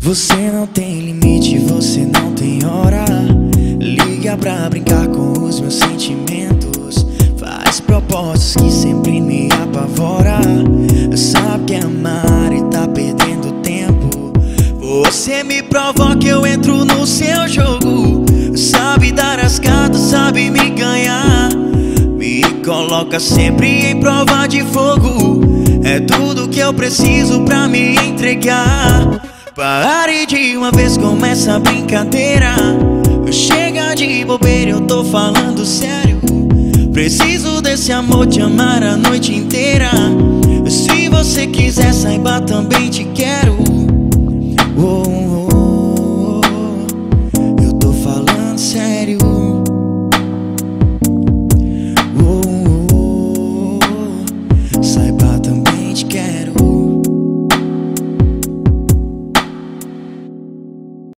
Você não tem limite, você não tem hora. Liga pra brincar com os meus sentimentos. Faz propostas que sempre me apavora. Sabe que amar e tá perdendo tempo. Você me provoca, eu entro no seu jogo. Sabe dar as cartas, sabe me ganhar. Me coloca sempre em prova de fogo. É tudo que eu preciso pra me entregar. Pare de uma vez com essa brincadeira. Chega de bobeira, eu tô falando sério. Preciso desse amor, te amar a noite inteira. Se você quiser, saiba, também te quero.